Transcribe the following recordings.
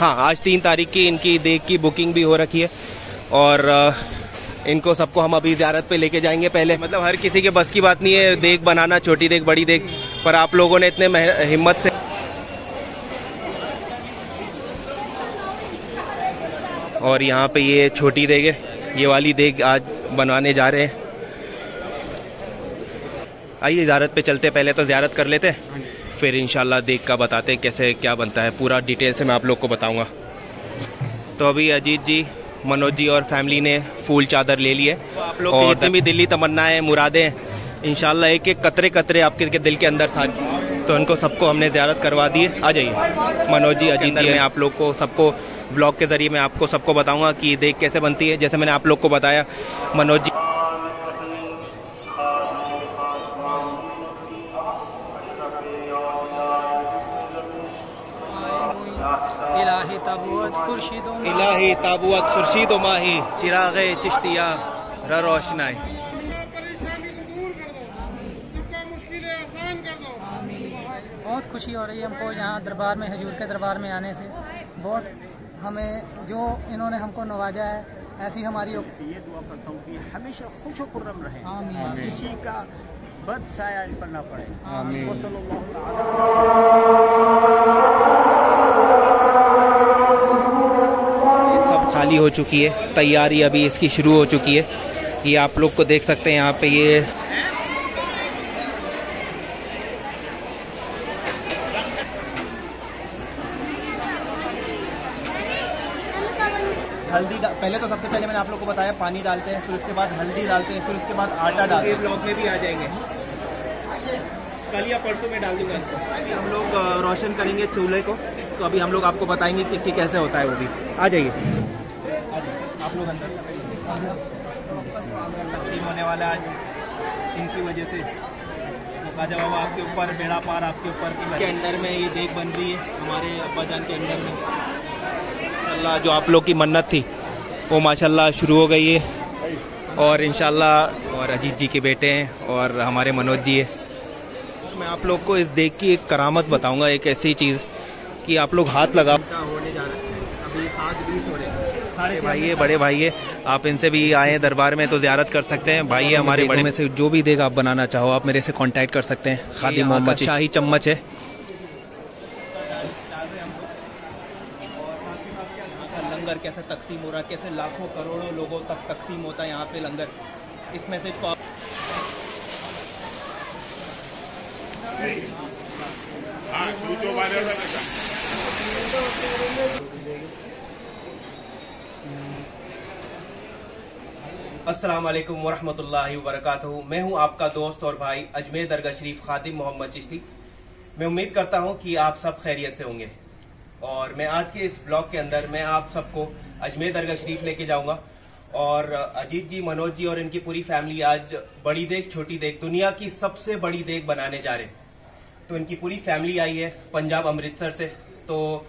हाँ आज तीन तारीख की इनकी देख की बुकिंग भी हो रखी है। और इनको सबको हम अभी ज्यारत पे लेके जाएँगे पहले। मतलब हर किसी के बस की बात नहीं है, देख बनाना, छोटी देख, बड़ी देख। पर आप लोगों ने इतने हिम्मत से और यहाँ पे ये छोटी देग है, ये वाली देग आज बनवाने जा रहे हैं। आइए ज़्यारत पे चलते पहले तो ज़्यारत कर लेते हैं। फिर इंशाल्लाह देख का बताते हैं कैसे क्या बनता है। पूरा डिटेल से मैं आप लोग को बताऊँगा। तो अभी अजीत जी मनोज जी और फैमिली ने फूल चादर ले ली है आप लोग की जितनी भी दिल्ली तमन्नाएँ मुरादें हैं, इंशाल्लाह एक एक कतरे कतरे आपके दिल के अंदर सारी तो इनको सबको हमने ज़्यारत करवा दी। आ जाइए। मनोज जी अजीत जी मैं आप लोग को सबको ब्लॉग के ज़रिए मैं आपको सबको बताऊँगा कि देख कैसे बनती है। जैसे मैंने आप लोग को बताया मनोज जी इलाही ताबुअत खुर्शीद माही चिराग चिश्तिया र रोशनाई दुनिया परेशानी को दूर कर दो सबका मुश्किलें आसान कर दो बहुत खुशी हो रही है हमको यहाँ दरबार में हजूर के दरबार में आने से। बहुत हमें जो इन्होंने हमको नवाजा है ऐसी हमारी ये दुआ करता हूँ कि हमेशा खुश खुर्रम रहे। आमीन। किसी का बद साया इन पर ना पड़े वो सल्लल्लाहु ताला ये सब खाली हो चुकी है तैयारी अभी इसकी शुरू हो चुकी है। ये आप लोग को देख सकते हैं यहाँ पे ये। हल्दी पहले तो सबसे पहले मैंने आप लोग को बताया पानी डालते हैं फिर उसके बाद हल्दी डालते हैं फिर उसके बाद आटा डालते हैं। ब्लॉग में भी आ जाएँगे। कल या परसों में डाल दूँगा हम लोग रोशन करेंगे चूल्हे को तो अभी हम लोग आपको बताएँगे कि, कि कैसे होता है वो भी। आ जाइए। लोग अंदर तकलीफ़ होने वाला है आज इनकी वजह से। तो खाजा बाबा आपके ऊपर बेड़ा पार आपके ऊपर के अंडर में ये देख बन रही है हमारे अब्बा जान के अंडर में। माशाल्लाह जो आप लोग की मन्नत थी वो माशाल्लाह शुरू हो गई है। और इंशाल्लाह और अजीत जी के बेटे हैं और हमारे मनोज जी है। मैं आप लोग को इस देख की एक करामत बताऊँगा एक ऐसी चीज़ कि आप लोग हाथ लगा होने जा रहा है। अभी सात बीस हो रहे हैं। साढ़े भाई है बड़े भाई है। आप इनसे भी आए हैं दरबार में तो जियारत कर सकते हैं। भाई है हमारे बड़े में से जो भी देख आप बनाना चाहो आप मेरे से कांटेक्ट कर सकते हैं। खादी मोहम्मद शाही चम्मच है। लंगर कैसे तकसीम हो रहा है कैसे लाखों करोड़ों लोगों तक तकसीम होता है यहाँ पे लंगर। इसमें से तो अस्सलाम वालेकुम वरहमतुल्लाहि वबरकातुहू। मैं हूँ आपका दोस्त और भाई अजमेर दरगाह शरीफ खादिम मोहम्मद चिश्ती। मैं उम्मीद करता हूँ कि आप सब खैरियत से होंगे। और मैं आज के इस ब्लॉग के अंदर मैं आप सबको अजमेर दरगाह शरीफ लेके जाऊँगा। और अजीत जी, मनोज जी और इनकी पूरी फैमिली आज बड़ी देख, छोटी देख, दुनिया की सबसे बड़ी देख बनाने जा रहे हैं। तो इनकी पूरी फैमिली आई है पंजाब अमृतसर से। तो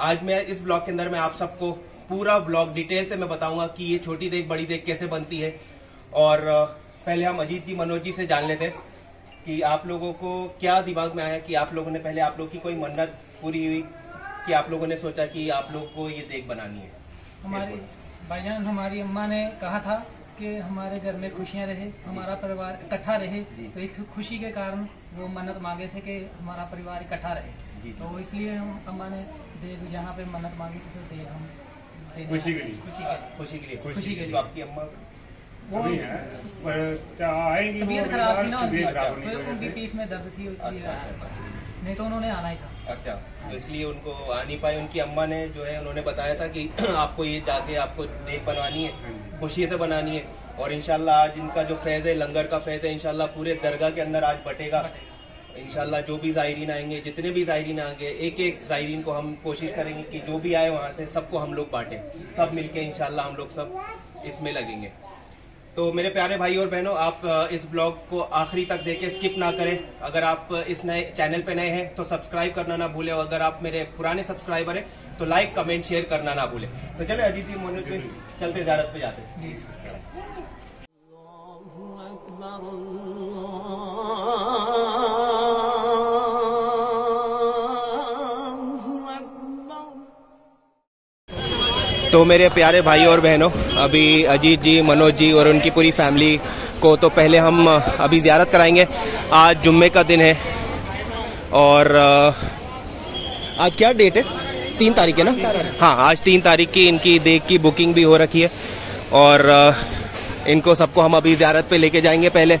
आज मैं इस ब्लॉग के अंदर मैं आप सबको पूरा ब्लॉग डिटेल से मैं बताऊँगा कि ये छोटी देख बड़ी देख कैसे बनती है। और पहले हम अजीत जी मनोज जी से जान लेते हैं कि आप लोगों को क्या दिमाग में आया कि आप लोगों ने पहले आप लोग की कोई मन्नत पूरी हुई कि आप लोगों ने सोचा कि आप लोग को ये देख बनानी है। हमारी भाईजान हमारी अम्मा ने कहा था कि हमारे घर में खुशियाँ रहे हमारा परिवार इकट्ठा रहे। तो एक खुशी के कारण वो मन्नत मांगे थे कि हमारा परिवार इकट्ठा रहे। तो इसलिए हम अम्मा ने देव जहाँ पे मन्नत मांगी थी तो देव हम। खुशी के लिए। खुशी के लिए। खुशी के लिए। तो आपकी अम्मा? वो आएँगी तबीयत खराब थी ना उनकी। पीठ में दर्द थी इसलिए अच्छा, अच्छा, अच्छा। नहीं तो उन्होंने आना ही था। अच्छा तो इसलिए उनको आ नहीं पाए उनकी अम्मा ने जो है उन्होंने बताया था कि आपको ये जाके आपको देख बनवानी है खुशी से बनानी है। और इनशाला आज इनका जो फैज है लंगर का फैज है इनशाला पूरे दरगाह के अंदर आज बटेगा। इंशाल्लाह जो भी जायरीन आएँगे जितने भी जायरीन आएँगे एक एक जायरीन को हम कोशिश करेंगे कि जो भी आए वहाँ से सबको हम लोग बांटें। सब मिलके इंशाल्लाह हम लोग सब इसमें लगेंगे। तो मेरे प्यारे भाई और बहनों आप इस ब्लॉग को आखिरी तक देखें स्किप ना करें। अगर आप इस नए चैनल पे नए हैं तो सब्सक्राइब करना ना भूलें और अगर आप मेरे पुराने सब्सक्राइबर हैं तो लाइक कमेंट शेयर करना ना भूलें। तो चले अजीत जी मोनू पे चलते जारत पे जाते हैं। तो मेरे प्यारे भाई और बहनों, अभी अजीत जी, मनोज जी और उनकी पूरी फैमिली को तो पहले हम अभी ज़्यारत कराएँगे। आज जुम्मे का दिन है और आज क्या डेट है? तीन तारीख है ना? हाँ आज तीन तारीख की इनकी देख की बुकिंग भी हो रखी है और इनको सबको हम अभी ज़्यारत पे लेके जाएँगे पहले।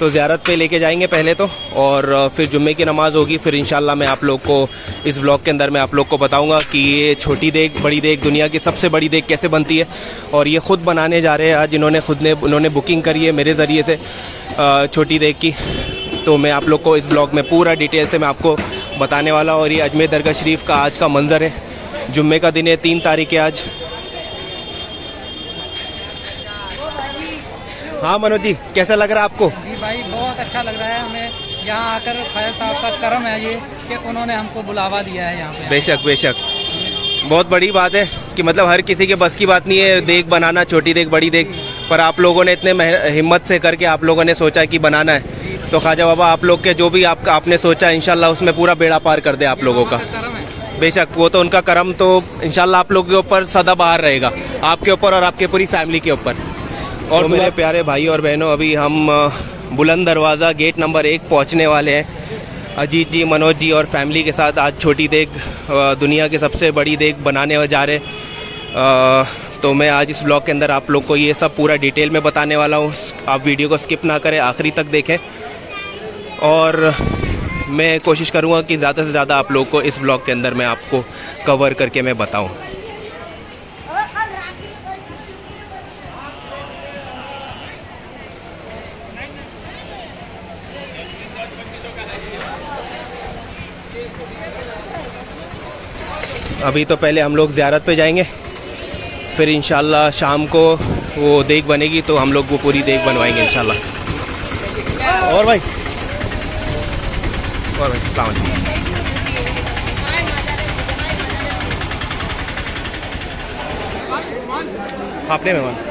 तो ज़्यारत पे लेके जाएँगे पहले तो और फिर जुम्मे की नमाज़ होगी, फिर इंशाल्लाह मैं आप लोग को, इस ब्लॉग के अंदर मैं आप लोग को बताऊँगा कि ये छोटी देख बड़ी देख दुनिया की सबसे बड़ी देख कैसे बनती है, और ये ख़ुद बनाने जा रहे हैं आज, इन्होंने खुद ने उन्होंने बुकिंग करी है मेरे ज़रिए से छोटी देख की। तो मैं आप लोग को इस ब्लॉग में पूरा डिटेल से मैं आपको बताने वाला और ये अजमेर दरगाह शरीफ का आज का मंज़र है। जुम्मे का दिन है, तीन तारीख है आज। हाँ मनोज जी कैसा लग रहा है आपको? जी भाई बहुत अच्छा लग रहा है हमें। यहाँ आकर फायर साहब का करम है ये कि उन्होंने हमको बुलावा दिया है यहाँ पे। बेशक बेशक। बहुत बड़ी बात है कि मतलब हर किसी के बस की बात नहीं है देख बनाना छोटी देख बड़ी देख। पर आप लोगों ने इतने हिम्मत से करके आप लोगों ने सोचा कि बनाना है। तो ख्वाजा बाबा आप लोग के जो भी आप, आपने सोचा इनशाला उसमें पूरा बेड़ा पार कर दे आप लोगों का। बेशक वो तो उनका कर्म तो इनशाला आप लोगों के ऊपर सदा बाहर रहेगा आपके ऊपर और आपके पूरी फैमिली के ऊपर। और तो मेरे प्यारे भाई और बहनों अभी हम बुलंद दरवाज़ा गेट नंबर एक पहुँचने वाले हैं। अजीत जी मनोज जी और फैमिली के साथ आज छोटी देख दुनिया की सबसे बड़ी देख बनाने जा रहे तो मैं आज इस ब्लॉग के अंदर आप लोग को ये सब पूरा डिटेल में बताने वाला हूँ। आप वीडियो को स्किप ना करें आखिरी तक देखें। और मैं कोशिश करूँगा कि ज़्यादा से ज़्यादा आप लोग को इस ब्लॉग के अंदर मैं आपको कवर करके मैं बताऊँ। अभी तो पहले हम लोग ज़्यारत पे जाएँगे। फिर इन शाम को वो देख बनेगी तो हम लोग वो पूरी देख बनवाएँगे इन और भाई? और भाई अपने मेहमान?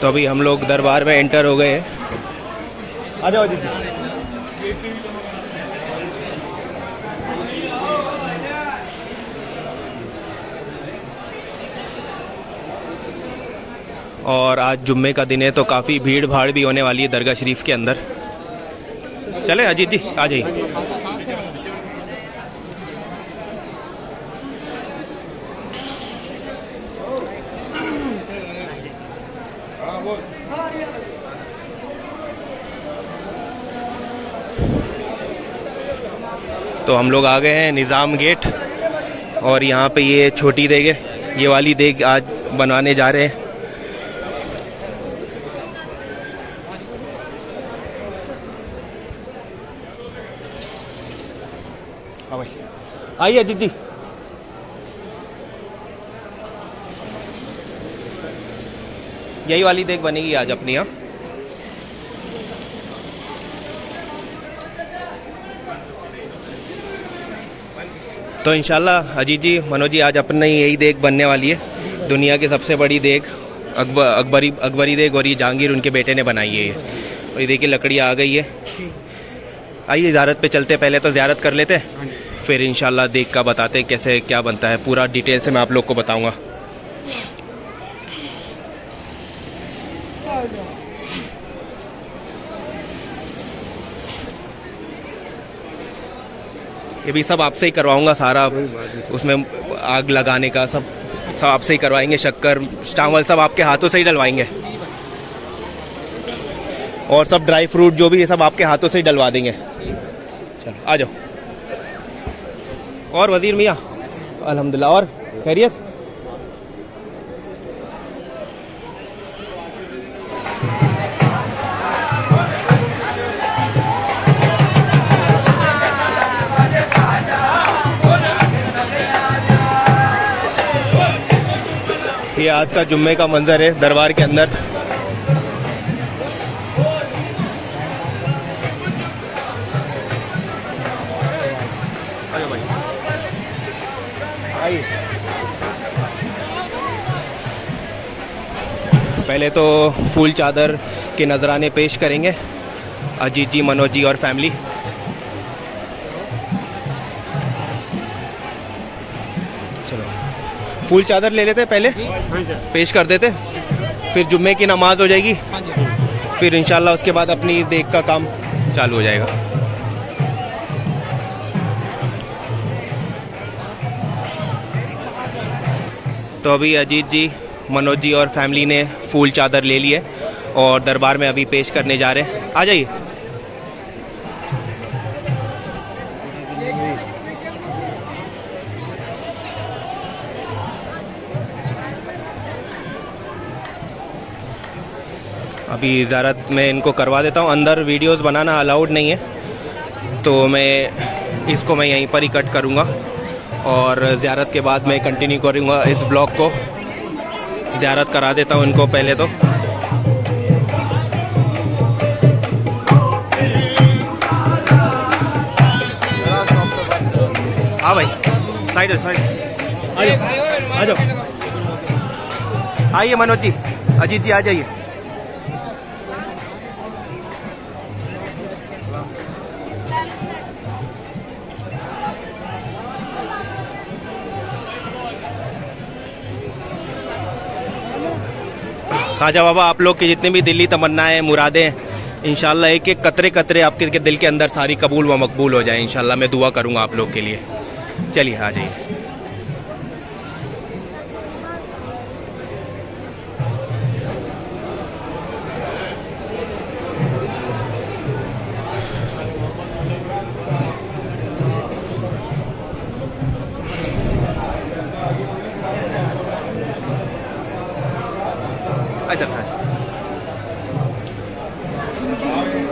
तो अभी हम लोग दरबार में एंटर हो गए हैं। आ जाओ और आज जुम्मे का दिन है तो काफ़ी भीड़ भाड़ भी होने वाली है दरगाह शरीफ के अंदर। चले अजीत जी, आ जाइए। तो हम लोग आ गए हैं निज़ाम गेट और यहाँ पे ये छोटी देग है, ये वाली देग आज बनवाने जा रहे हैं। हाँ आइए दीदी यही वाली देख बनेगी आज अपनी यहाँ तो इनशाला अजीत जी मनोज जी आज अपने यही देख बनने वाली है। दुनिया की सबसे बड़ी देख अकबर अकबरी अकबरी देख और ये जहांगीर उनके बेटे ने बनाई है ये। और ये देखिए लकड़ी आ गई है। आइए ज़्यारत पे चलते पहले तो ज़्यारत कर लेते फिर इनशाला देख का बताते कैसे क्या बनता है। पूरा डिटेल से मैं आप लोग को बताऊँगा। ये भी सब आपसे ही करवाऊँगा सारा। उसमें आग लगाने का सब सब आपसे ही करवाएँगे शक्कर चावल सब आपके हाथों से ही डलवाएँगे। और सब ड्राई फ्रूट जो भी ये सब आपके हाथों से ही डलवा देंगे। चलो। आ जाओ। और वज़ीर मियाँ? अलहमदिल्ला और खैरियत? ये आज का जुम्मे का मंजर है, दरबार के अंदर। पहले तो फूल चादर के नजराने पेश करेंगे, अजीत जी, मनोज जी और फैमिली। चलो। फूल चादर ले लेते पहले? पेश कर देते? फिर जुम्मे की नमाज़ हो जाएगी। फिर इंशाल्लाह उसके बाद अपनी देख का काम चालू हो जाएगा। तो अभी अजीत जी मनोज जी और फैमिली ने फूल चादर ले लिए और दरबार में अभी पेश करने जा रहे हैं। आ जाइए। अभी ज़्यारत में इनको करवा देता हूँ। अंदर वीडियोस बनाना अलाउड नहीं है। तो मैं, इसको मैं यहीं पर ही कट करूँगा। और ज़्यारत के बाद मैं कंटिन्यू करूँगा इस ब्लॉग को। ज़्यारत करा देता हूँ इनको पहले तो। हाँ भाई साइड साइड आ जाओ आ जाओ आइए मनोज जी, अजीत जी आ जाइए। ख्वाजा बाबा, आप लोग की जितनी भी दिल्ली तमन्नाएँ, मुरादें इन एक एक कतरे कतरे आपके दिल के अंदर सारी कबूल व मकबूल हो जाए इन मैं दुआ करूँगा आप लोग के लिए। चलिए, आ जाइए।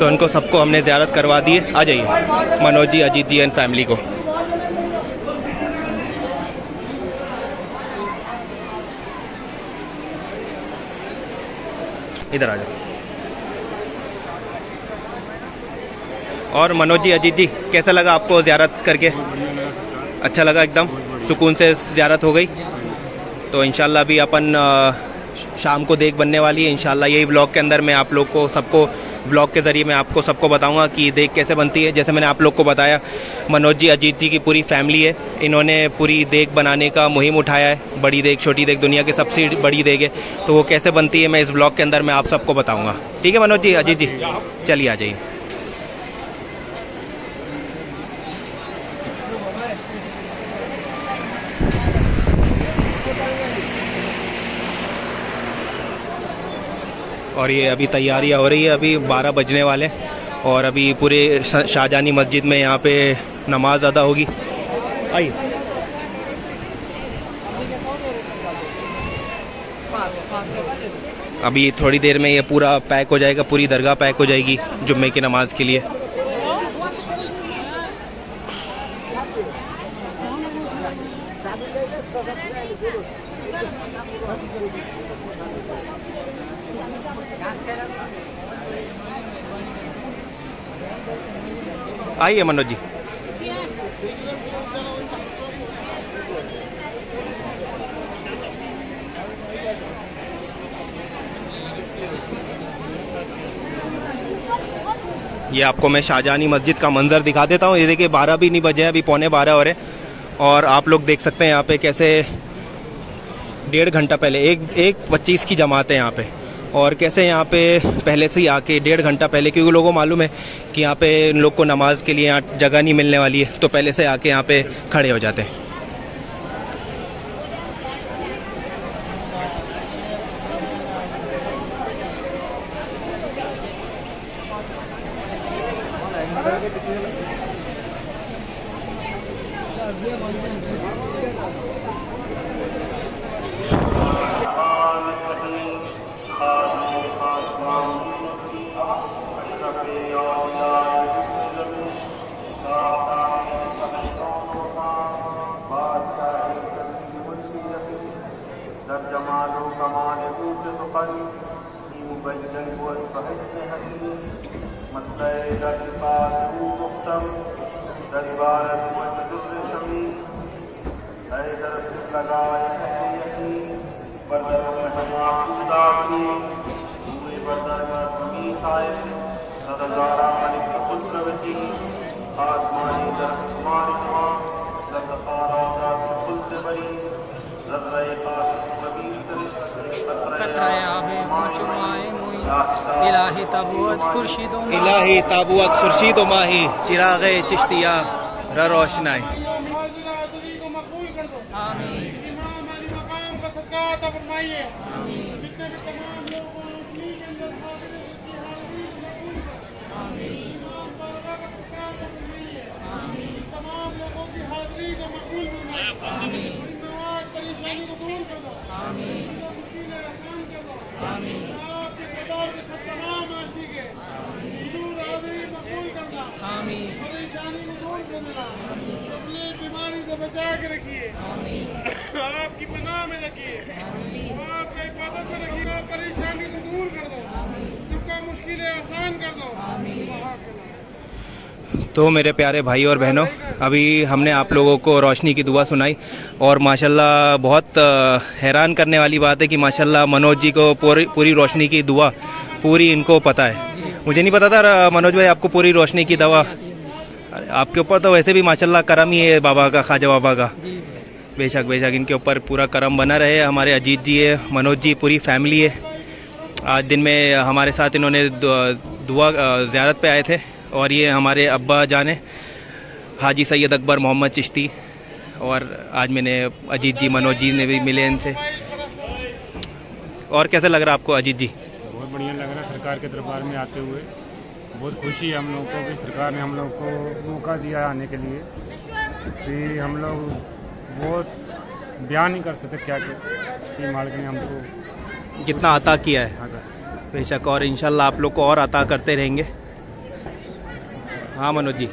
तो इनको सबको हमने ज़्यारत करवा दी। आ जाइए, मनोज जी, अजीत जी एंड फैमिली को। इधर आ जाओ। और मनोज जी, अजीत जी, कैसा लगा आपको ज़्यारत करके? अच्छा लगा एकदम? सुकून से ज़्यारत हो गई? तो इंशाल्लाह अभी अपन शाम को देख बनने वाली है। इंशाल्लाह यही ब्लॉग के अंदर मैं आप लोग को, सबको ब्लॉग के ज़रिए मैं आपको सबको बताऊँगा कि देख कैसे बनती है। जैसे मैंने आप लोग को बताया, मनोज जी, अजीत जी की पूरी फैमिली है। इन्होंने पूरी देख बनाने का मुहिम उठाया है। बड़ी देख, छोटी देख, दुनिया की सबसे बड़ी देख है। तो वो कैसे बनती है, मैं इस ब्लॉग के अंदर मैं आप सबको बताऊँगा। ठीक है, मनोज जी, अजीत जी? चलिए आ जाइए। और ये अभी तैयारियाँ हो रही है, अभी 12 बजने वाले और अभी पूरे शाहजहानी मस्जिद में यहाँ पे नमाज़ अदा होगी। आइए। अभी थोड़ी देर में ये पूरा पैक हो जाएगा, पूरी दरगाह पैक हो जाएगी जुम्मे की नमाज़ के लिए। आइए मनोज जी। ये आपको मैं शाहजहानी मस्जिद का मंजर दिखा देता हूँ। ये देखिए, बारह भी नहीं बजे अभी पौने बारह हो रहे और आप लोग देख सकते हैं यहाँ पे कैसे डेढ़ घंटा पहले, एक एक पच्चीस की जमात है यहाँ पे। और कैसे यहाँ पे पहले से ही आके डेढ़ घंटा पहले, क्योंकि लोगों को मालूम है कि यहाँ पे इन लोग को नमाज़ के लिए यहाँ जगह नहीं मिलने वाली है तो पहले से आके यहाँ पे खड़े हो जाते हैं। मुई इलाही तबूत खुर्शीदो इलाही माही चिरागे चिश्तिया र रोशनाई हाजिर हाजिरी को मकबूल कर दो आमीन इमाम अली मकाम का सदका अता फरमाइए जितने भी तमाम लोग अपनी के अंदर हाजिर हैं, उसकी हाजिरी को मकबूल करो इमाम बाबा का सदका अता फरमाइए तमाम लोगों की हाजिरी को मकबूल फरमाइए इन नवाज़ परेशानी को दूर कर दो जो मुश्किलें आसान कर दो आपके सरदार के सब तमाम आशिक है हुजूर हाजिरी मकबूल करना आमीन परेशानी को सबले बीमारी से बचा के रखिए। आपकी पनाह में रखिए। आपका इबादत में रखिए। आप परेशानी को दूर कर दो। सबका मुश्किलें आसान कर दो। तो मेरे प्यारे भाई और बहनों, अभी हमने आप लोगों को रोशनी की दुआ सुनाई और माशाल्लाह बहुत हैरान करने वाली बात है कि माशाल्लाह मनोज जी को पूरी पूरी रोशनी की दुआ, पूरी इनको पता है। मुझे नहीं पता था मनोज भाई आपको पूरी रोशनी की दवा अरे, आपके ऊपर तो वैसे भी माशाल्लाह करम ही है बाबा का ख्वाजा बाबा का। बेशक बेशक इनके ऊपर पूरा करम बना रहे हमारे अजीत जी है मनोज जी पूरी फैमिली है। आज दिन में हमारे साथ इन्होंने दुआ ज़्यारत पे आए थे और ये हमारे अब्बा जान हाजी सैयद अकबर मोहम्मद चिश्ती और आज मैंने अजीत जी मनोज जी ने भी मिले इनसे। और कैसा लग रहा है आपको अजीत जी? बहुत बढ़िया लग रहा है सरकार के दरबार में आते हुए। बहुत खुशी है हम लोग को कि सरकार ने हम लोग को मौका दिया आने के लिए। कि हम लोग बहुत बयान नहीं कर सकते क्या कि मालिक ने हमको कितना अता किया है? बेशक और इंशाल्लाह आप लोग को और अता करते रहेंगे। हाँ मनोज जी।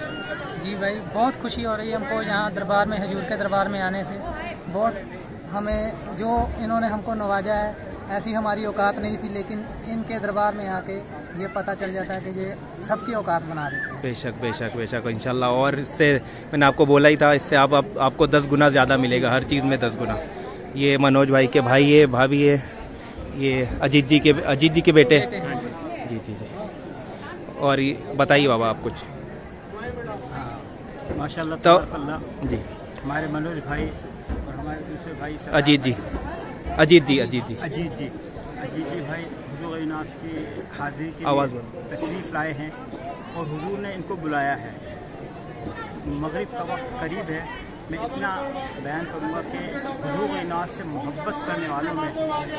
जी भाई बहुत खुशी हो रही है हमको यहाँ दरबार में हजूर के दरबार में आने से। बहुत हमें जो इन्होंने हमको नवाजा है ऐसी हमारी औकात नहीं थी लेकिन इनके दरबार में आके ये पता चल जाता है कि ये सबकी औकात बना देते हैं। बेशक बेशक बेशक। इंशाल्लाह और इससे मैंने आपको बोला ही था इससे आप, आप आपको दस गुना ज़्यादा मिलेगा हर चीज़ में दस गुना। ये मनोज भाई के भाई है भाभी है ये अजीत जी के अजीत जी के बेटे। बेटे जी जी जी। और बताइए बाबा आप कुछ। माशाल्लाह तो- जी। हमारे मनोज भाई और हमारे दूसरे भाई अजीत जी। अजीत जी अजीत जी। अजीत जी। अजीत जी भाई इनास की हाजिरी के आवाज़ तशरीफ़ लाए हैं और हुजूर ने इनको बुलाया है। मगरिब का वक्त करीब है। मैं इतना बयान करूँगा कि हुजूर इनास से मोहब्बत करने वालों में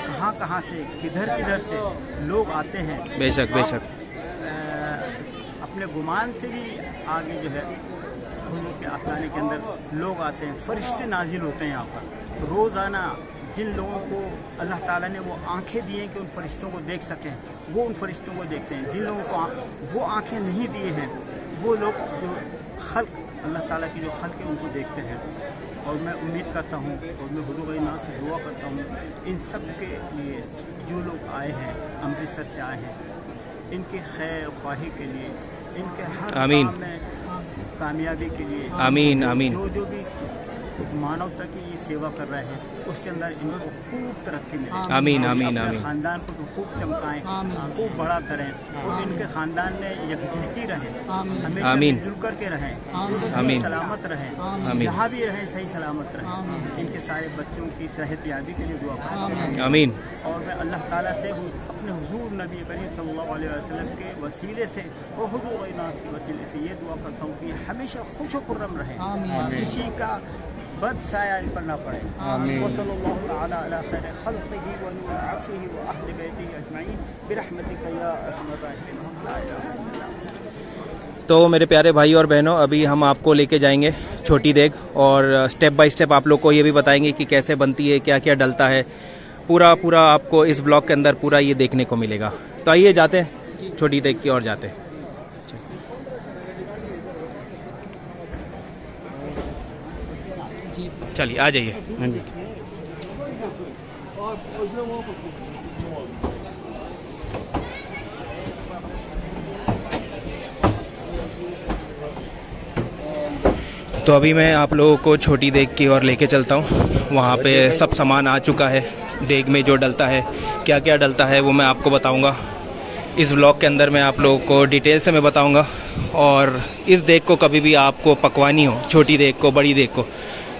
कहाँ कहाँ से किधर किधर से लोग आते हैं। बेशक बेशक। अपने गुमान से भी आगे जो है हुजूर के आस्थाने के अंदर लोग आते हैं। फरिश्ते नाजिल होते हैं यहाँ पर। रोज़ाना जिन लोगों को अल्लाह ताला ने वो आँखें दी हैं कि उन फरिश्तों को देख सकें वो उन फरिश्तों को देखते हैं। जिन लोगों को आ- वो आँखें नहीं दिए हैं वो लोग जो खल्क अल्लाह ताला की जो खल्क है उनको देखते हैं। और मैं उम्मीद करता हूँ और मैं हुजूर नाज से दुआ करता हूँ इन सब के लिए जो लोग आए हैं अमृतसर से आए हैं इनके खैर ख्वाही के लिए इनके हर आमीन। में कामयाबी के लिए आमीन आमीन। जो जो भी मानवता की ये सेवा कर रहे हैं उसके अंदर इनको खूब तरक्की मिले आमीन, आमीन, आमीन। खानदान को खूब चमकाएँ खूब बड़ा करें और इनके खानदान में यकजहती रहे। हमेशा मिलजुल करके रहें आमीन। सलामत रहें। जहाँ भी रहें सही सलामत रहें इनके सारे बच्चों की सेहत याबी के लिए दुआ करें आमीन और मैं अल्लाह ताला से हु- अपने हुजूर नबी करीम सल्लल्लाहु अलैहि वसल्लम के वसीले से और हुजूर नास के वसीले से ये दुआ करता हूँ कि हमेशा खुश खुर्रम रहें किसी का बद साया इन पर ना पड़े। तो मेरे प्यारे भाई और बहनों अभी हम आपको लेके जाएँगे छोटी देग और स्टेप बाय स्टेप आप लोग को ये भी बताएँगे कि कैसे बनती है क्या क्या डलता है। पूरा पूरा आपको इस ब्लॉग के अंदर पूरा ये देखने को मिलेगा। तो आइए जाते हैं छोटी देग की ओर जाते हैं। चलिए, आ जाइए। हाँ जी। तो अभी मैं आप लोगों को छोटी देग की ओर लेके चलता हूँ। वहाँ पे सब सामान आ चुका है। देग में जो डलता है क्या क्या डलता है, वो मैं आपको बताऊँगा। इस ब्लॉग के अंदर मैं आप लोगों को डिटेल से मैं बताऊँगा। और इस देग को कभी भी आपको पकवानी हो, छोटी देग को, बड़ी देग को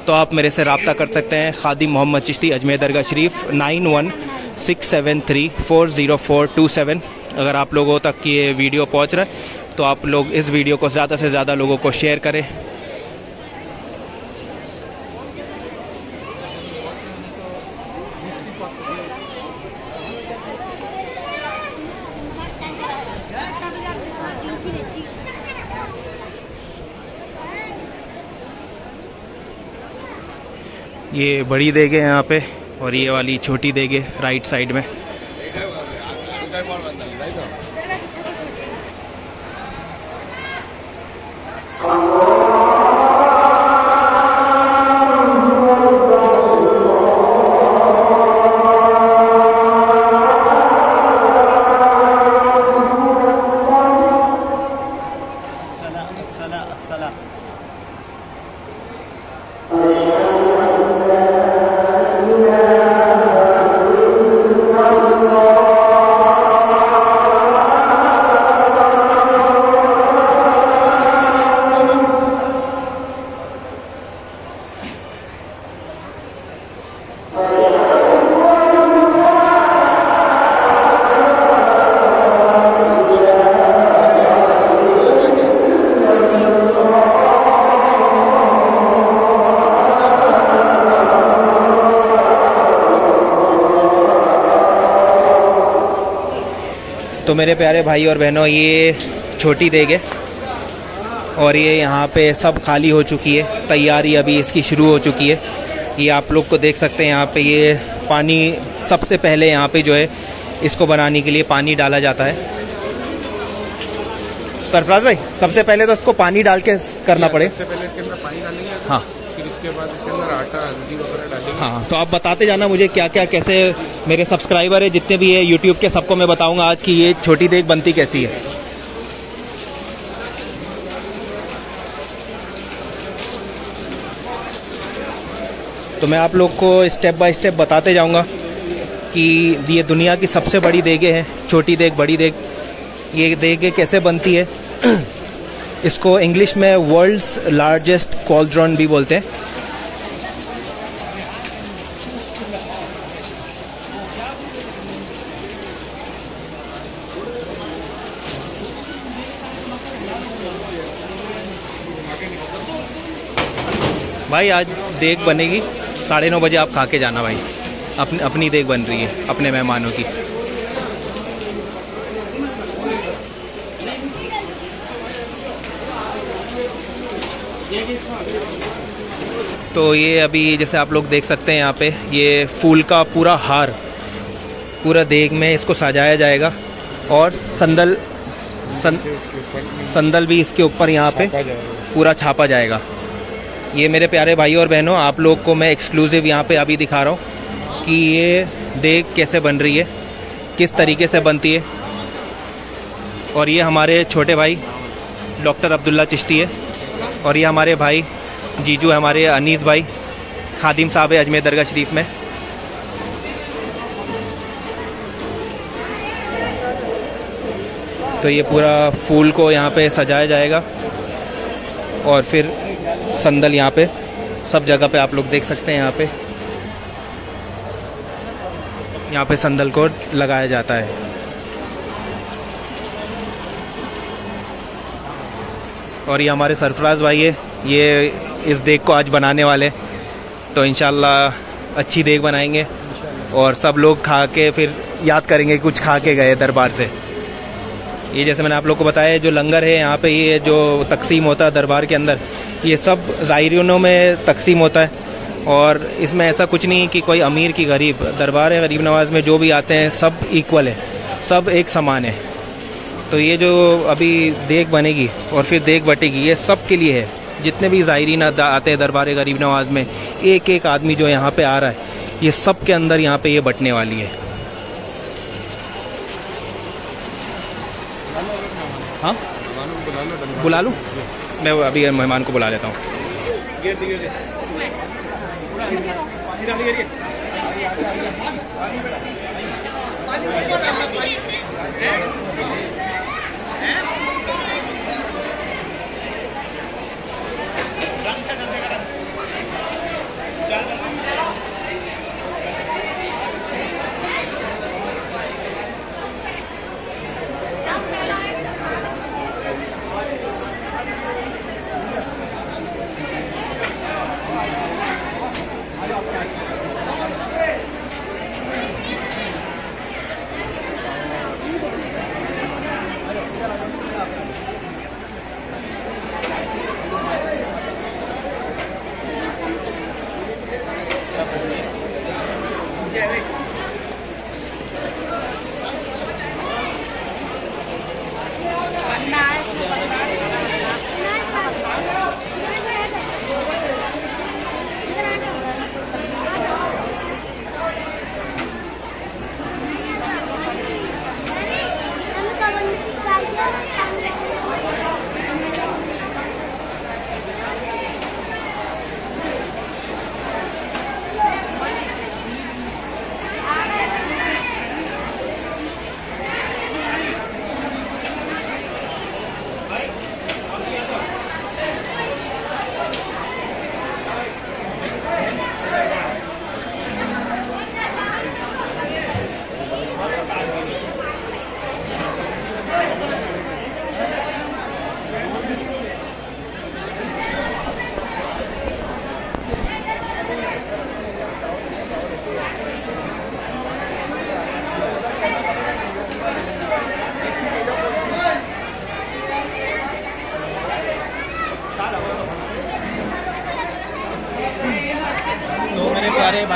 तो आप मेरे से रबता कर सकते हैं। Khadi Mohammad Chishti, Ajmer Dargah Sharif, nine one six seven three four zero four two seven. अगर आप लोगों तक ये वीडियो पहुँच रहा है तो आप लोग इस वीडियो को ज़्यादा से ज़्यादा लोगों को शेयर करें। ये बड़ी देगे यहाँ पे और ये वाली छोटी देगे राइट साइड में। तो मेरे प्यारे भाई और बहनों ये छोटी देग है और ये यहाँ पे सब खाली हो चुकी है। तैयारी अभी इसकी शुरू हो चुकी है। ये आप लोग को देख सकते हैं यहाँ पे ये पानी सबसे पहले यहाँ पे जो है इसको बनाने के लिए पानी डाला जाता है। सरफराज भाई सबसे पहले तो इसको पानी डाल के करना पड़े। सबसे पहले इसके अंदर पानी डालेंगे। हाँ। फिर इसके बाद इसके अंदर आटा, हल्दी वगैरह डालेंगे। हाँ तो आप बताते जाना मुझे क्या क्या कैसे मेरे सब्सक्राइबर है, जितने भी है यूट्यूब के, सबको मैं बताऊँगा आज की ये छोटी देग बनती कैसी है। तो मैं आप लोग को स्टेप बाय स्टेप बताते जाऊँगा कि ये दुनिया की सबसे बड़ी देगे हैं, छोटी देग बड़ी देग ये देगे कैसे बनती है। इसको इंग्लिश में वर्ल्ड्स लार्जेस्ट कॉल्ड्रॉन भी बोलते हैं। भाई, आज देख बनेगी। साढ़े नौ बजे आप खा के जाना भाई। अपनी अपनी देग बन रही है, अपने मेहमानों की। तो ये अभी जैसे आप लोग देख सकते हैं यहाँ पे ये फूल का पूरा हार पूरा देग में इसको सजाया जाएगा और संदल सन, संदल भी इसके ऊपर यहाँ पे पूरा छापा जाएगा। ये मेरे प्यारे भाई और बहनों आप लोग को मैं एक्सक्लूसिव यहाँ पे अभी दिखा रहा हूँ कि ये देग कैसे बन रही है किस तरीके से बनती है। और ये हमारे छोटे भाई डॉक्टर अब्दुल्ला चिश्ती है। और ये हमारे भाई, जीजू है हमारे, अनीस भाई, खादिम साहब है अजमेर दरगाह शरीफ में। तो ये पूरा फूल को यहाँ पे सजाया जाएगा और फिर संदल यहाँ पे, सब जगह पे आप लोग देख सकते हैं यहाँ पे। यहाँ पे संदल को लगाया जाता है। और ये हमारे सरफराज भाई है। ये इस देख को आज बनाने वाले तो इन अच्छी देख बनाएँगे। और सब लोग खा के फिर याद करेंगे कुछ खा के गए दरबार से। ये जैसे मैंने आप लोग को बताया जो लंगर है यहाँ पे, ये जो तकसीम होता है दरबार के अंदर, ये सब ज़ायरीनों में तकसीम होता है। और इसमें ऐसा कुछ नहीं कि कोई अमीर की गरीब दरबार है गरीब नवाज़ में जो भी आते हैं, सब इक्वल है। सब एक समान है। तो ये जो अभी देख बनेगी और फिर देख बटेगी, ये सब के लिए है। जितने भी ज़ायरीन आते हैं दरबार गरीब नवाज़ में एक एक आदमी जो यहाँ पे आ रहा है, ये सब के अंदर यहाँ पे ये बटने वाली है। हाँ? बुला लूँ? मैं अभी मेहमान को बुला लेता हूँ। गेट दी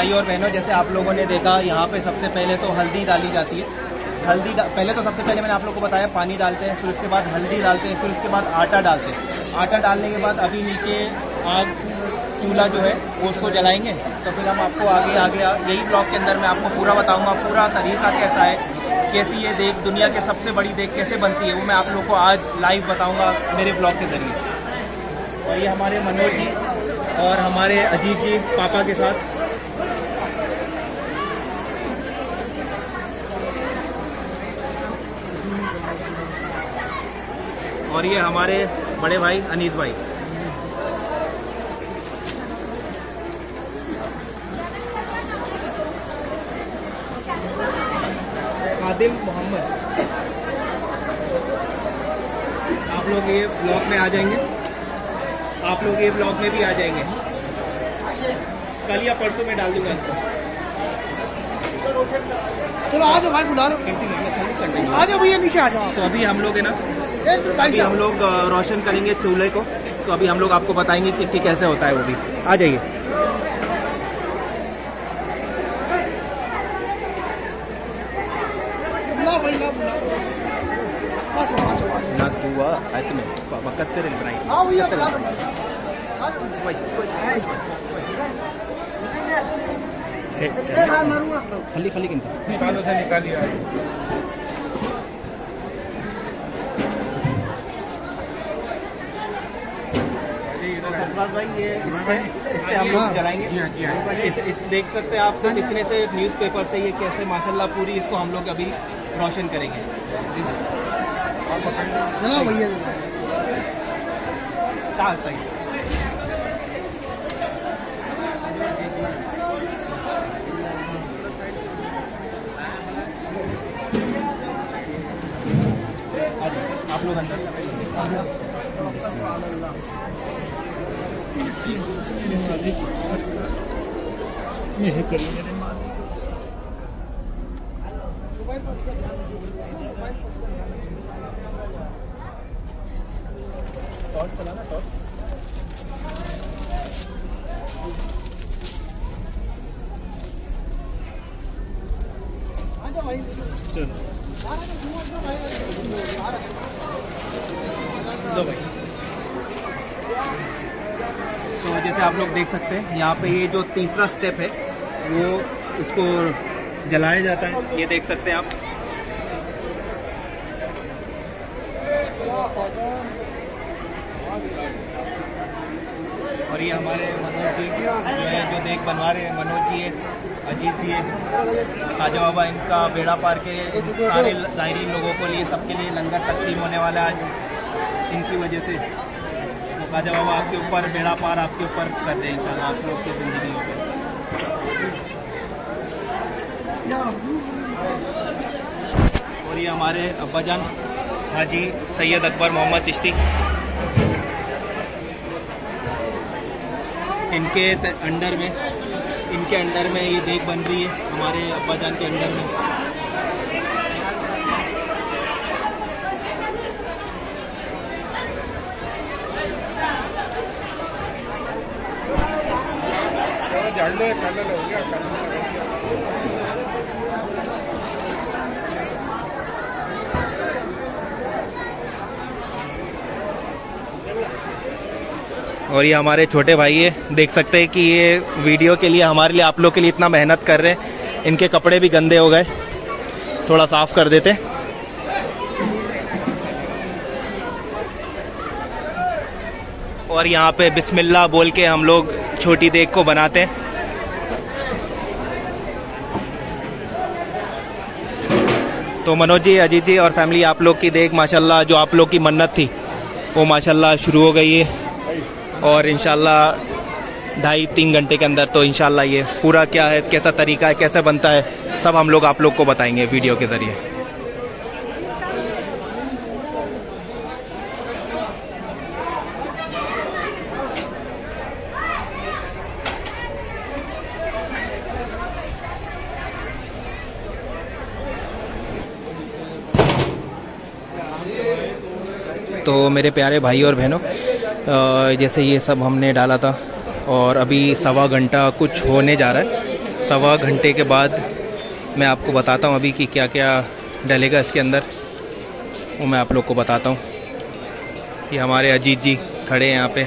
भाई और बहनों, जैसे आप लोगों ने देखा, यहाँ पे सबसे पहले तो हल्दी डाली जाती है। हल्दी पहले तो सबसे पहले मैंने आप लोगों को बताया, पानी डालते हैं, फिर उसके बाद हल्दी डालते हैं, फिर उसके बाद आटा डालते हैं। आटा डालने के बाद अभी नीचे आग, चूल्हा जो है, वो उसको जलाएँगे। तो फिर हम आपको आगे आगे यही ब्लॉग के अंदर मैं आपको पूरा बताऊँगा, पूरा तरीका कैसा है, कैसी ये देख, दुनिया के सबसे बड़ी देख कैसे बनती है, वो मैं आप लोग को आज लाइव बताऊँगा मेरे ब्लॉग के ज़रिए। और ये हमारे मनोज जी और हमारे अजीत जी पापा के साथ और ये हमारे बड़े भाई अनीस भाई। खादिम मोहम्मद। आप लोग ये ब्लॉग में आ जाएँगे। आप लोग ये ब्लॉग में भी आ जाएँगे। कल या परसों में डाल दूँगा इसको। चलो आ जाओ भाई बुला लो। आ जाओ भैया नीचे आ जाओ तो अभी हम लोग है ना अभी हम लोग रोशन करेंगे चूल्हे को तो अभी हम लोग आपको बताएँगे कि, कि कैसे होता है वो भी। आ जाइए। खाली भाई ला बुला आ जाओ आ जाओ आ जाओ ना दुआ आयतमे बकत्तर इब्राहिम हाँ भैया बुला लो आ जाओ खाली खाली किंता निकालो से निकालिए भाई ये इससे इससे हम लोग जलाएँगे। जी हाँ जी हाँ। इत, इत, देख सकते हैं आप सिर्फ़ इतने से न्यूज़पेपर से ये कैसे माशाल्लाह पूरी इसको हम लोग अभी रोशन करेंगे। हाँ भैया। सही। आप लोग अंदर। आ लोग देख सकते हैं। यहाँ पे ये जो तीसरा स्टेप है, वो इसको जलाया जाता है। ये देख सकते हैं आप। और ये हमारे मनोज जी जो है, जो देख बनवा रहे हैं, मनोज जी है, अजीत जी है, खाजा बाबा इनका बेड़ा पार के सारे ज़ायरीन लोगों को लिए सबके लिए लंगर तकसीम होने वाला है आज। इनकी वजह से। खाजा बाबा आपके ऊपर, बेड़ा पार आपके ऊपर कर दे इंशाल्लाह आप लोग की ज़िंदगी और ये हमारे अब्बाजान हाजी सैयद अकबर मोहम्मद चिश्ती। इनके अंडर में, इनके अंडर में ये देख बन रही है, हमारे अब्बाजान के अंडर में। हो गया और ये हमारे छोटे भाई है देख सकते हैं कि ये वीडियो के लिए, हमारे लिए आप लोग के लिए इतना मेहनत कर रहे हैं। इनके कपड़े भी गंदे हो गए। थोड़ा साफ़ कर देते। और यहाँ पे बिस्मिल्लाह बोल के हम लोग छोटी देख को बनाते हैं। तो मनोज जी, अजीत जी और फैमिली, आप लोग की देख माशाल्लाह, जो आप लोग की मन्नत थी, वो माशाल्लाह शुरू हो गई है। और इन ढाई तीन घंटे के अंदर तो इन ये पूरा क्या है, कैसा तरीका है, कैसे बनता है, सब हम लोग आप लोग को बताएँगे वीडियो के ज़रिए। तो मेरे प्यारे भाई और बहनों जैसे ये सब हमने डाला था और अभी सवा घंटा कुछ होने जा रहा है। सवा घंटे के बाद मैं आपको बताता हूँ अभी कि क्या क्या डलेगा इसके अंदर। वो मैं आप लोग को बताता हूँ ये हमारे अजीत जी खड़े हैं यहाँ पे।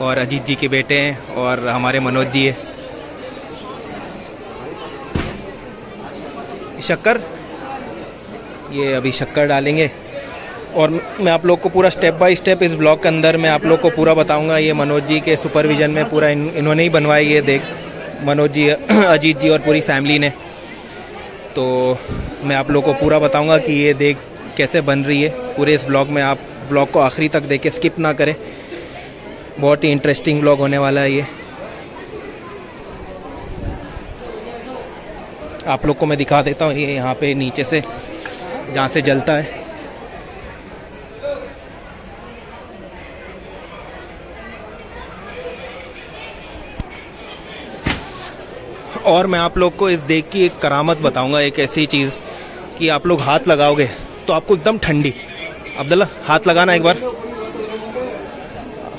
और अजीत जी के बेटे हैं और हमारे मनोज जी है। शक्कर? ये अभी शक्कर डालेंगे। और मैं आप लोग को पूरा स्टेप बाय स्टेप इस ब्लॉग के अंदर मैं आप लोग को पूरा बताऊँगा। ये मनोज जी के सुपरविजन में पूरा इन, इन्होंने ही बनवाई ये देख। मनोज जी अजीत जी और पूरी फैमिली ने। तो मैं आप लोग को पूरा बताऊँगा कि ये देख कैसे बन रही है। पूरे इस ब्लॉग में आप ब्लॉग को आखिरी तक देखें स्किप ना करें। बहुत ही इंटरेस्टिंग ब्लॉग होने वाला है ये। आप लोग को मैं दिखा देता हूँ ये यहाँ पे नीचे से जहाँ से जलता है। और मैं आप लोग को इस देख की एक करामत बताऊँगा एक ऐसी चीज़ कि आप लोग हाथ लगाओगे तो आपको एकदम ठंडी। अब्दुल्ला हाथ लगाना एक बार।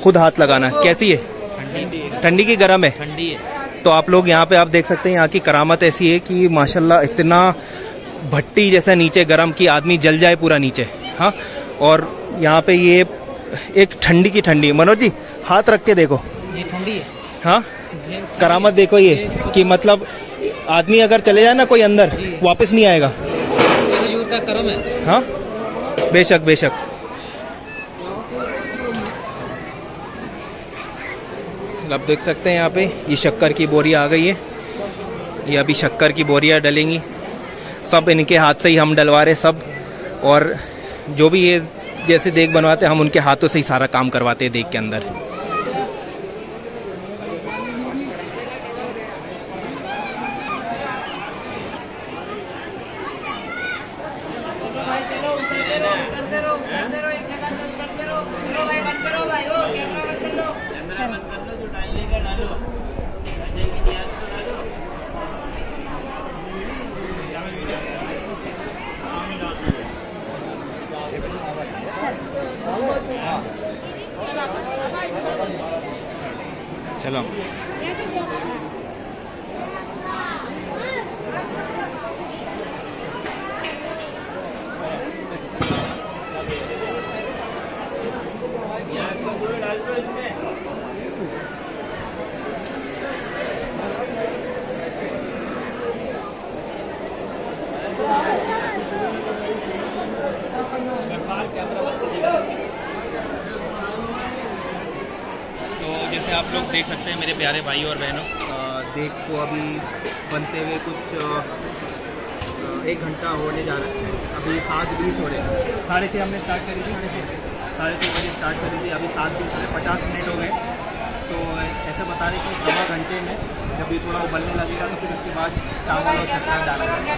खुद हाथ लगाना कैसी है? ठंडी की गर्म है? ठंडी है। तो आप लोग यहाँ पे आप देख सकते हैं यहाँ की करामत ऐसी है कि माशाल्लाह इतना भट्टी जैसा नीचे गर्म कि आदमी जल जाए पूरा नीचे। हाँ? और यहाँ पे ये एक ठंडी की ठंडी मनोज जी हाथ रख के देखो। ये ठंडी है। हाँ? करामत देखो ये कि मतलब आदमी अगर चले जाए ना कोई अंदर वापस नहीं आएगा। ये का करम है। हाँ? बेशक बेशक। आप देख सकते हैं यहाँ पे ये शक्कर की बोरियाँ आ गई है। ये अभी शक्कर की बोरियाँ डलेंगी। सब इनके हाथ से ही हम डलवा रहे सब। और जो भी ये जैसे देख बनवाते हैं हम उनके हाथों से ही सारा काम करवाते हैं देख के अंदर। चलो प्यारे भाई और बहनों। देख को अभी बनते हुए कुछ एक घंटा होने जा रहा है। अभी सात बीस हो रहे हैं। साढ़े छः हमने स्टार्ट करी थी। साढ़े छः बजे। स्टार्ट करी थी। अभी सात बीस हो रहे पचास मिनट हो गए। तो ऐसे बता रहे कि सवा घंटे में जब ये थोड़ा उबलने लगेगा तो फिर उसके बाद चावल और शक्कर डाला जाएगा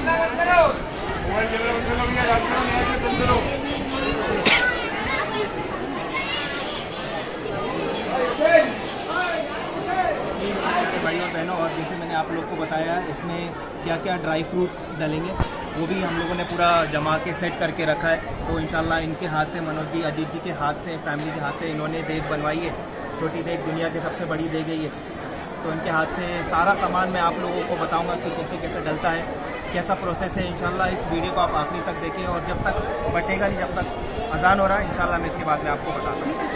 भाई और बहनों, और जैसे मैंने आप लोग को बताया, इसमें क्या क्या ड्राई फ्रूट्स डालेंगे, वो भी हम लोगों ने पूरा जमा के सेट करके रखा है। तो इंशाल्लाह इनके हाथ से, मनोज जी, अजीत जी के हाथ से फैमिली के हाथ से इन्होंने देख बनवाई है। छोटी देख दुनिया की सबसे बड़ी देग है ये। तो इनके हाथ से सारा सामान मैं आप लोगों को बताऊँगा कि कैसे कैसे डलता है, कैसा प्रोसेस है। इनशाला इस वीडियो को आप आखिरी तक देखें, और जब तक बटेगा नहीं, जब तक अजान हो रहा है, इंशाल्लाह मैं इसके बाद में आपको बताता हूँ।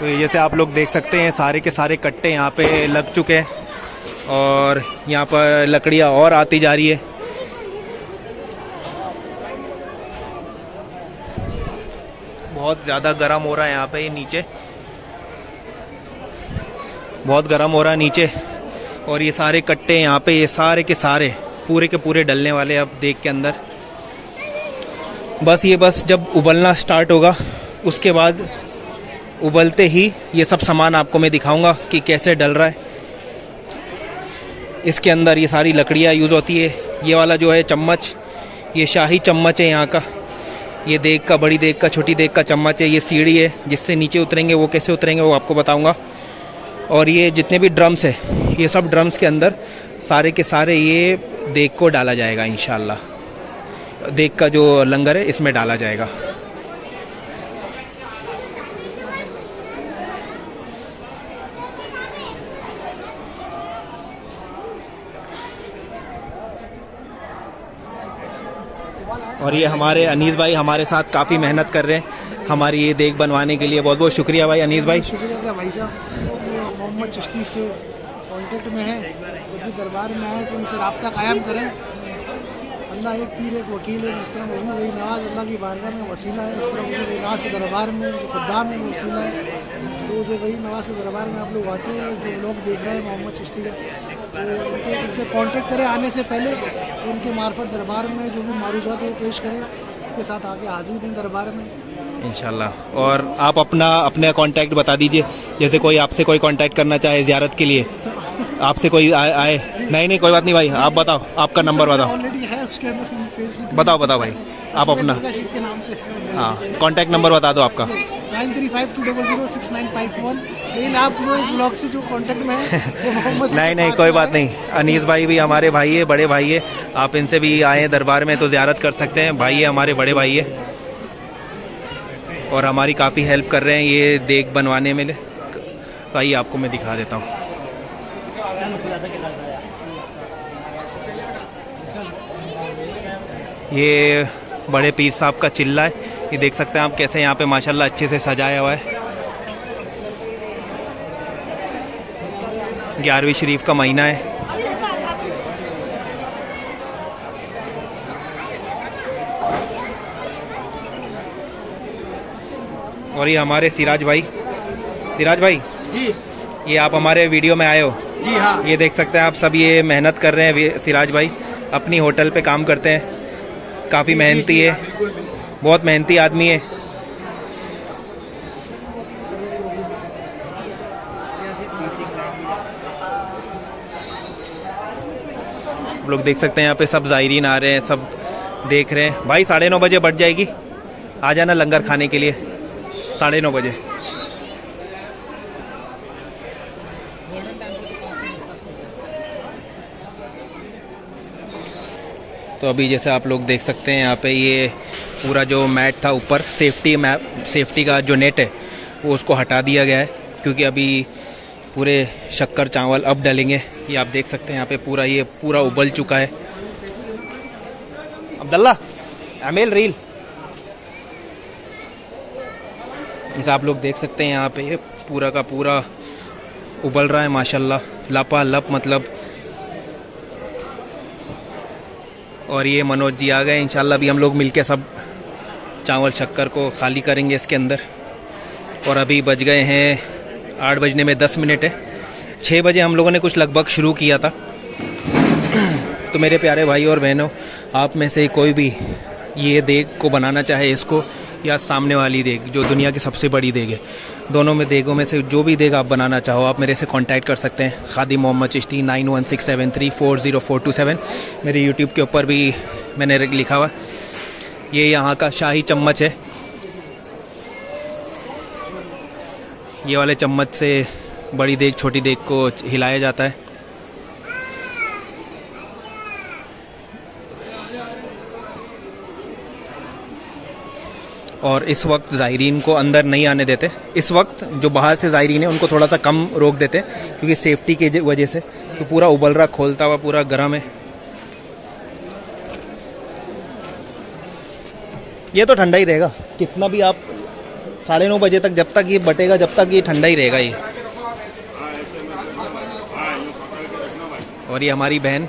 तो जैसे आप लोग देख सकते हैं, सारे के सारे कट्टे यहाँ पे लग चुके हैं और यहाँ पर लकड़ियाँ और आती जा रही है। बहुत ज़्यादा गर्म हो रहा है यहाँ पे ये नीचे। बहुत गर्म हो रहा है नीचे और ये सारे कट्टे यहाँ पे, ये सारे के सारे, पूरे के पूरे डलने वाले अब देख के अंदर। बस ये बस जब उबलना स्टार्ट होगा, उसके बाद उबलते ही ये सब सामान आपको मैं दिखाऊँगा कि कैसे डल रहा है। इसके अंदर ये सारी लकड़ियाँ यूज़ होती है। ये वाला जो है चम्मच, ये शाही चम्मच है यहाँ का। ये देख का, बड़ी देख का, छोटी देख का चम्मच है। ये सीढ़ी है, जिससे नीचे उतरेंगे, वो कैसे उतरेंगे वो आपको बताऊँगा। और ये जितने भी ड्रम्स है, ये सब ड्रम्स के अंदर सारे के सारे ये देख को डाला जाएगा इन देख का जो लंगर है, इसमें डाला जाएगा। और ये हमारे अनीस भाई हमारे साथ काफ़ी मेहनत कर रहे हैं। हमारी ये देख बनवाने के लिए बहुत बहुत शुक्रिया भाई, अनीस भाई। शुक्रिया भाई साहब? मोहम्मद चिश्ती से कांटेक्ट में है जब भी दरबार में आए तो उनसे रबता कायम करें। अल्लाह एक पीर, एक वकील है, जिस तरह नवाज़ अल्लाह की बारगाह में वसीला है। उस तरह नवाज़ के दरबार में, जो खुदाम है वसीला है। तो जो गई नवाज़ के दरबार में आप लोग आते हैं, जो लोग देख रहे हैं मोहम्मद चिश्ती का तो इनके इनसे कांटेक्ट करें आने से पहले उनके मार्फत दरबार में जो भी मारूजात है वो पेश करें उनके साथ आके हाजिर दें दरबार में। इंशाल्लाह। और आप अपना अपने कांटेक्ट बता दीजिए। जैसे कोई आपसे कोई कांटेक्ट करना चाहे जियारत के लिए। आपसे कोई आए, आए। नहीं नहीं कोई बात नहीं भाई। आप बताओ। आपका नंबर बताओ। बताओ बताओ भाई। आप अपना। के हाँ कांटेक्ट नंबर बता दो आपका। Nine three five two double zero six nine five one. लेकिन आप जो इस ब्लॉग से जो कांटेक्ट में है वो मोहम्मद नहीं नहीं कोई बात नहीं। अनीस भाई भी हमारे भाई है बड़े भाई है। आप इनसे भी आए हैं दरबार में तो जियारत कर सकते हैं। भाई है हमारे बड़े भाई है। और हमारी काफ़ी हेल्प कर रहे हैं ये देख बनवाने में। आइए आपको मैं दिखा देता हूँ। ये बड़े पीर साहब का चिल्ला है। ये देख सकते हैं आप कैसे यहाँ पे माशाल्लाह अच्छे से सजाया हुआ है। ग्यारहवीं शरीफ का महीना है। और ये हमारे सिराज भाई। सिराज भाई जी। ये आप हमारे वीडियो में आए हो? जी हाँ। ये देख सकते हैं आप सब ये मेहनत कर रहे हैं सिराज भाई। अपनी होटल पे काम करते हैं। काफ़ी मेहनती है। बहुत मेहनती आदमी है। लोग देख सकते हैं यहाँ पे सब जायरीन आ रहे हैं, सब देख रहे हैं। भाई, साढ़े नौ बजे बढ़ जाएगी। आ जाना लंगर खाने के लिए। साढ़े नौ बजे। तो अभी जैसे आप लोग देख सकते हैं यहाँ पे ये पूरा जो मैट था ऊपर सेफ्टी मैप सेफ्टी का जो नेट है, वो उसको हटा दिया गया है, क्योंकि अभी पूरे शक्कर चावल अब डलेंगे। ये आप देख सकते हैं यहाँ पे पूरा, ये पूरा उबल चुका है। अब्दुल्ला अमेल रील जैसे आप लोग देख सकते हैं यहाँ पे ये पूरा का पूरा उबल रहा है, माशाल्लाह। लपा लप मतलब और ये मनोज जी आ गए। इंशाल्लाह अभी हम लोग मिलके सब चावल शक्कर को खाली करेंगे इसके अंदर। और अभी बज गए हैं आठ बजने में दस मिनट है। छः बजे हम लोगों ने कुछ लगभग शुरू किया था। तो मेरे प्यारे भाई और बहनों, आप में से कोई भी ये देख को बनाना चाहे, इसको या सामने वाली देग, जो दुनिया की सबसे बड़ी देग है। दोनों में देगों में से जो भी देग आप बनाना चाहो, आप मेरे से कांटेक्ट कर सकते हैं। Khadi Mohammad Chishti nine one six seven three four zero four two seven. मेरे यूट्यूब के ऊपर भी मैंने लिखा हुआ। ये यहाँ का शाही चम्मच है। ये वाले चम्मच से बड़ी देग, छोटी देग को हिलाया जाता है। और इस वक्त ज़ायरीन को अंदर नहीं आने देते। इस वक्त जो बाहर से ज़ायरीन है, उनको थोड़ा सा कम रोक देते, क्योंकि सेफ्टी की वजह से। तो पूरा उबल रहा, खोलता हुआ पूरा गर्म है। ये तो ठंडा ही रहेगा। कितना भी आप साढ़े नौ बजे तक जब तक ये बटेगा, जब तक ये ठंडा ही रहेगा ये। और ये हमारी बहन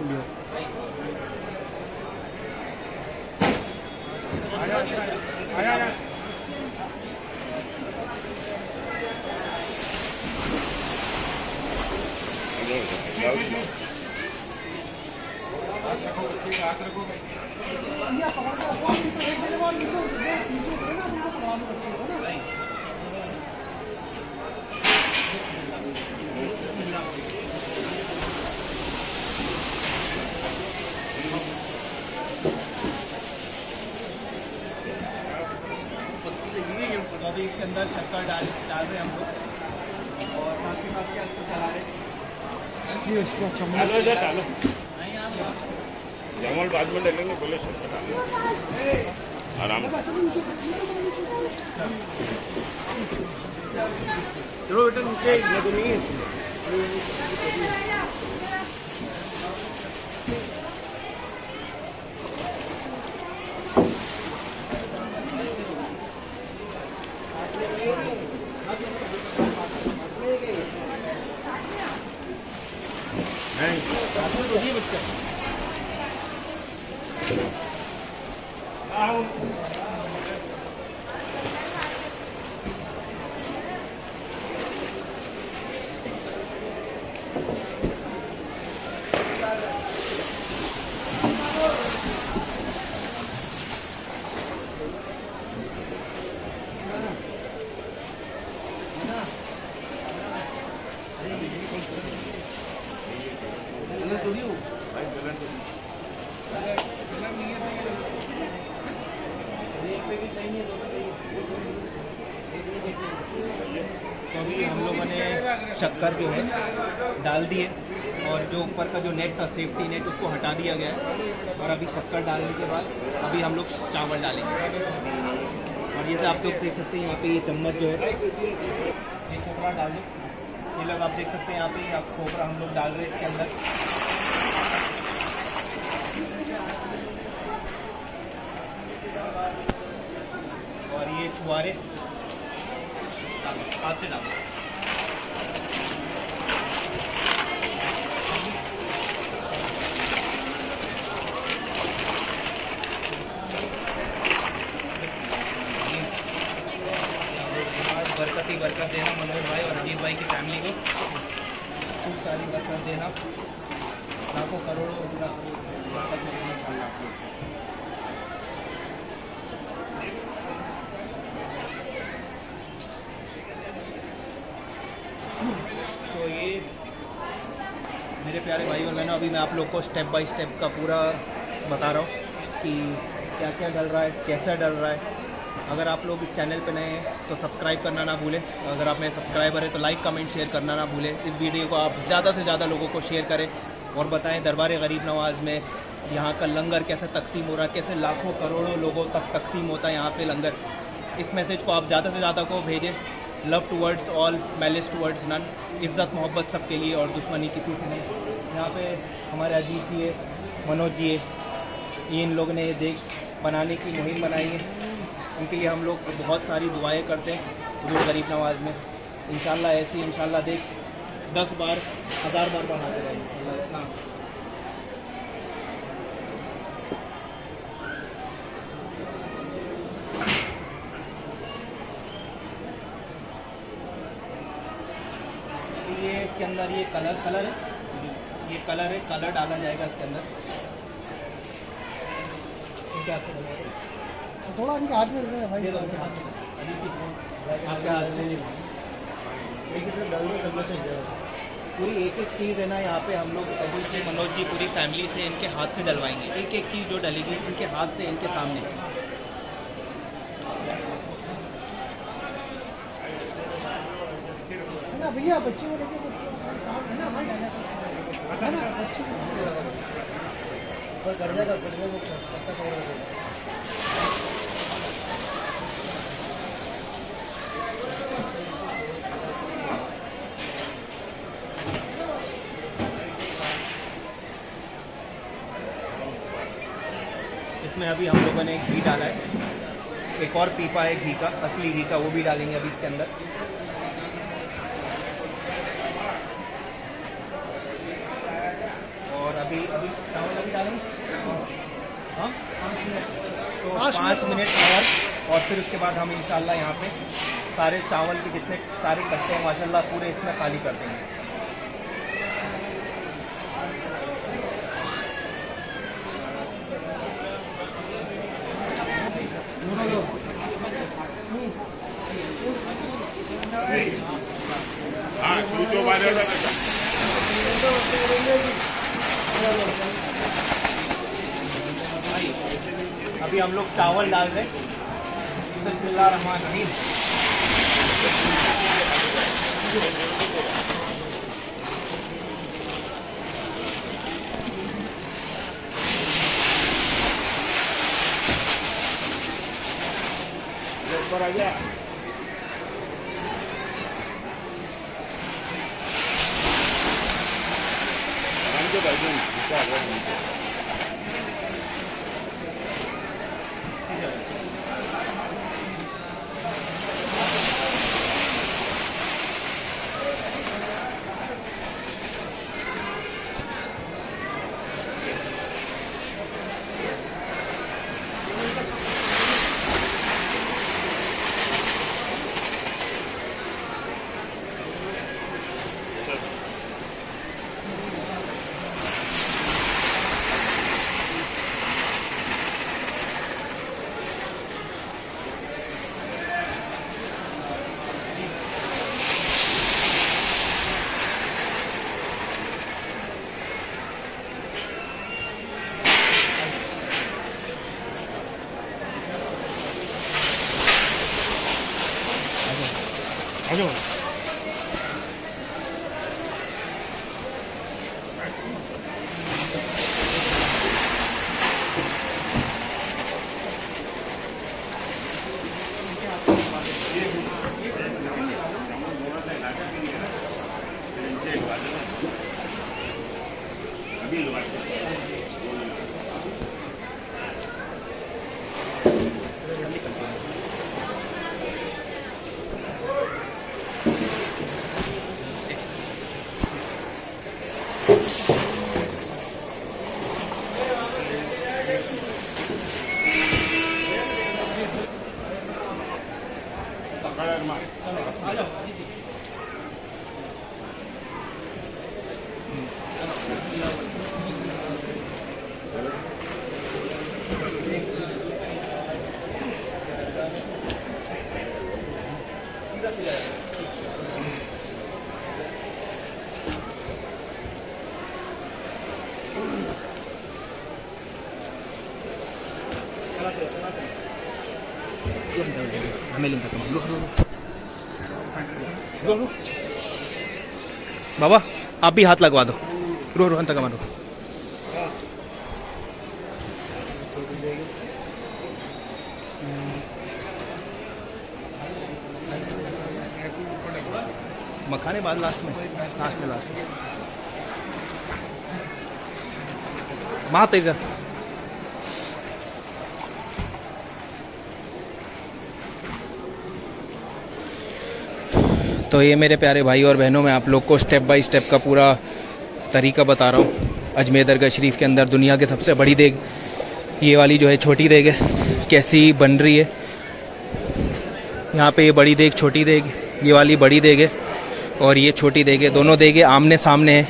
मेरे वीडियो आ जाओ तो अभी इसके अंदर शक्कर डाल डाल रहे हैं हम लोग। और साथ के साथ क्या इसको चला रहे हैं? डालो इधर डालो। जमल बाद में डालेंगे बोले शक्कर डालो आराम चलो बेटा नीचे तो नहीं है तो अभी हम लोगों ने शक्कर जो है डाल दी है और जो ऊपर का जो नेट था सेफ्टी नेट उसको हटा दिया गया है और अभी शक्कर डालने के बाद अभी हम लोग चावल डालेंगे और जैसे आप लोग देख सकते हैं यहाँ पे ये चम्मच जो है ये खोपरा डाल दो ये लोग आप देख सकते हैं यहाँ पे आप खोपरा हम लोग डाल रहे हैं इसके अंदर और ये छुआरे हाथ से डालो बरकत ही बरकत देना मनोज भाई की फैमिली को। खूब सारी बरकत देना। लाखों करोड़ों बरकत देना तो ये मेरे प्यारे भाई और बहनों, अभी मैं आप लोग को स्टेप बाय स्टेप का पूरा बता रहा हूँ कि क्या क्या डल रहा है, कैसा डल रहा है। अगर आप लोग इस चैनल पर नए हैं तो सब्सक्राइब करना ना भूलें। अगर आप मेरे सब्सक्राइबर हैं तो लाइक कमेंट शेयर करना ना भूलें। इस वीडियो को आप ज़्यादा से ज़्यादा लोगों को शेयर करें और बताएँ, दरबार गरीब नवाज़ में यहाँ का लंगर कैसे तकसीम हो रहा है, कैसे लाखों करोड़ों लोगों तक तकसीम होता है यहाँ पे लंगर। इस मैसेज को आप ज़्यादा से ज़्यादा को भेजें। Love towards all malice towards none इज़्ज़त, मोहब्बत सब के लिए और दुश्मनी किसी से नहीं। यहाँ पे हमारे अजीत जी है, मनोज जी है। इन लोगों ने ये देख बनाने की मुहिम बनाई है। उनके लिए हम लोग बहुत सारी दुआएँ करते हैं हजूर गरीब नवाज़ में। इन ऐसी इन देख, दस बार, हज़ार बार बनाते रहें ये इसके अंदर ये कलर कलर है? ये कलर है, कलर डाला जाएगा इसके अंदर। क्या थोड़ा इनके हाथ में भाई। हाथ में। आपके हाथ से पूरी एक एक चीज़ है ना यहाँ पे हम लोग अभी से मनोज जी पूरी फैमिली से इनके हाथ से डलवाएँगे। एक एक चीज़ जो डलेगी इनके हाथ से इनके सामने। ना भैया बच्चे को लेके बच्चे को काम है ना भाई? है ना बच्चे को कर जाएगा कर जाएगा इसमें अभी हम लोगों ने घी डाला है। एक और पीपा है घी का असली घी का वो भी डालेंगे अभी इसके अंदर। और अभी अभी चावल अभी डालेंगे? हाँ? तो पाँच मिनट और और फिर उसके बाद हम इंशाल्लाह यहाँ पे सारे चावल के जितने सारे कट्टे हैं माशाल्लाह पूरे इसमें खाली कर देंगे। चावल डाल रहे। बिस्मिल्लाह रहमान रहीम पर आ गया। भाई Amelia बाबा, आप भी हाथ लगवा दो। रो रो, अंत मारो। मखाने बाद लास्ट में लास्ट में लास्ट में। मात इधर। तो ये मेरे प्यारे भाई और बहनों मैं आप लोग को स्टेप बाय स्टेप का पूरा तरीका बता रहा हूँ। अजमेर दरगाह शरीफ के अंदर दुनिया के सबसे बड़ी देग ये वाली जो है छोटी देग है कैसी बन रही है। यहाँ पे ये बड़ी देग छोटी देग ये वाली बड़ी देग है और ये छोटी देग है। दोनों देगे आमने सामने हैं।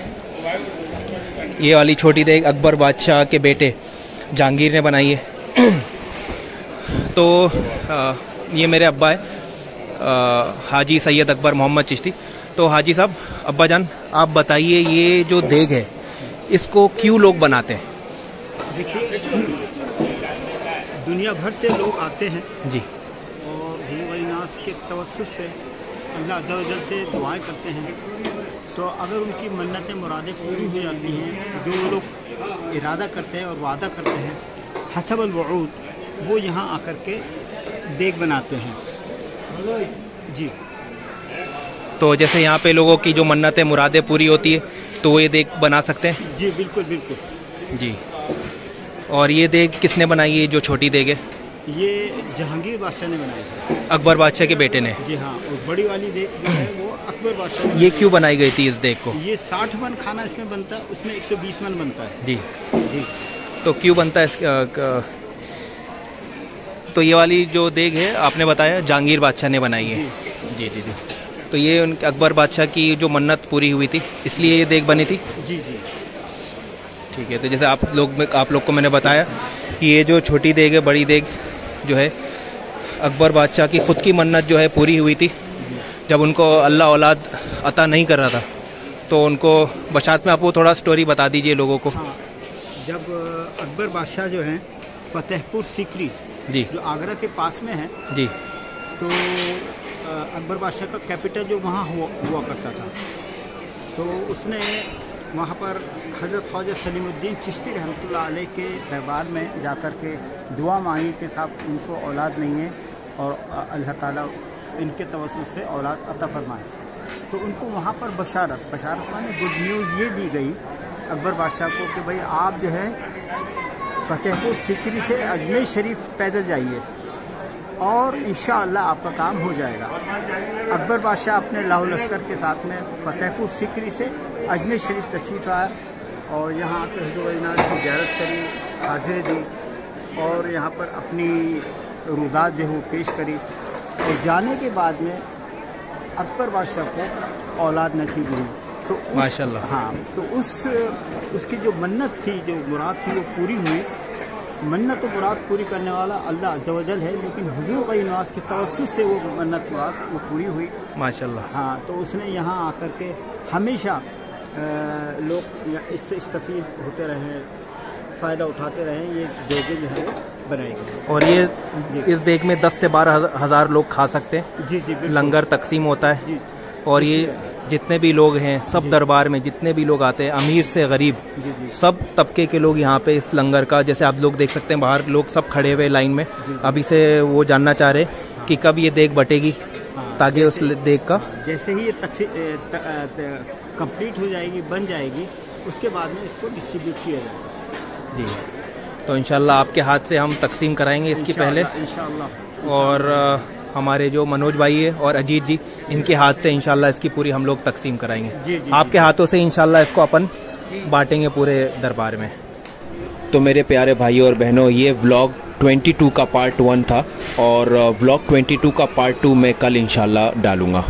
ये वाली छोटी देग अकबर बादशाह के बेटे जहांगीर ने बनाई है। तो आ, ये मेरे अब्बा है। हाजी सैयद अकबर मोहम्मद चिश्ती। तो हाजी साहब अब्बा जान आप बताइए ये जो देग है इसको क्यों लोग बनाते हैं? देखिए दुनिया भर से लोग आते हैं। जी। और नास के तवसत से अल्लाह से दुआएँ करते हैं। तो अगर उनकी मन्नतें मुरादें पूरी हो जाती हैं जो लोग इरादा करते हैं और वादा करते हैं हसब अलवूद वो यहाँ आकर के देग बनाते हैं। जी। तो जैसे यहाँ पे लोगों की जो मन्नतें मुरादें पूरी होती है तो ये देग बना सकते हैं? जी बिल्कुल बिल्कुल। जी। और ये देग किसने बनाई है जो छोटी देग है? ये जहांगीर बादशाह ने बनाई है अकबर बादशाह के बेटे ने। जी हाँ और बड़ी वाली देग जो है वो अकबर बादशाह ये क्यों बनाई गई थी इस देख को? ये साठ मन खाना इसमें बनता है उसमें एक सौ बीस मन बनता है। जी। जी। तो क्यों बनता है तो ये वाली जो देग है आपने बताया जहांगीर बादशाह ने बनाई है। जी। जी जी तो ये उनके अकबर बादशाह की जो मन्नत पूरी हुई थी इसलिए ये देग बनी थी? जी जी। ठीक है तो जैसे आप लोग आप लोग को मैंने बताया कि ये जो छोटी देग है बड़ी देग जो है अकबर बादशाह की खुद की मन्नत जो है पूरी हुई थी। जब उनको अल्लाह औलाद अता नहीं कर रहा था तो उनको बशात में आप वो थोड़ा स्टोरी बता दीजिए लोगों को। हाँ जब अकबर बादशाह जो है फतेहपुर सिकरी जी। जो आगरा के पास में है जी। तो अकबर बादशाह का कैपिटल जो वहाँ हुआ, हुआ करता था। तो उसने वहाँ पर हज़रत ख्वाजा सलीमुद्दीन चिश्ती रहमत के दरबार में जाकर के दुआ मांगी के साथ उनको औलाद नहीं है और अल्लाह ताला इनके तवसत से औलाद अता फरमाए। तो उनको वहाँ पर बशारत बशारत माने गुड न्यूज़ ये दी गई अकबर बादशाह को कि भाई आप जो है फतेहपुर सिकरी से अजमेर शरीफ पैदल जाइए और इन आपका काम हो जाएगा। अकबर बादशाह अपने लाहौल लश्कर के साथ में फतेहपुर सिकरी से अजमेर शरीफ तशरीफ़ आया और यहाँ आकर हजूर की ज्यारत करी हाजिर दी और यहाँ पर अपनी रुदात जो है पेश करी और जाने के बाद में अकबर बादशाह को औलाद नसीब हुई। तो माशाल्लाह। हाँ तो उस उसकी जो मन्नत थी जो मुराद थी वो पूरी हुई। मन्नत मुराद पूरी करने वाला अल्लाह जवजल है लेकिन हजूर का नवाज़ के तवसत से वो मन्नत मुराद वो पूरी हुई। माशाल्लाह। हाँ तो उसने यहाँ आकर के हमेशा लोग इससे इस्तफीद होते रहे फ़ायदा उठाते रहे ये देगे जो है बनाई गई और ये इस देग में दस से बारह हज़ार लोग खा सकते हैं। जी जी लंगर तकसीम होता है। और ये जितने भी लोग हैं सब दरबार में जितने भी लोग आते हैं अमीर से गरीब जी जी। सब तबके के लोग यहाँ पे इस लंगर का जैसे आप लोग देख सकते हैं बाहर लोग सब खड़े हुए लाइन में। अभी से वो जानना चाह रहे कि कब ये देख बटेगी हाँ, ताकि उस देख का। जैसे ही ये कंप्लीट हो जाएगी बन जाएगी उसके बाद में इसको डिस्ट्रीब्यूट किया जाएगा। जी। तो इनशाला आपके हाथ से हम तकसीम कराएँगे इसकी पहले। और हमारे जो मनोज भाई है और अजीत जी इनके हाथ से इनशाला इसकी पूरी हम लोग तकसीम कराएँगे। जी, जी, आपके हाथों से इनशाला इसको अपन बांटेंगे पूरे दरबार में। तो मेरे प्यारे भाई और बहनों ये व्लॉग 22 का पार्ट वन था और व्लॉग 22 का पार्ट टू मैं कल इनशाला डालूँगा।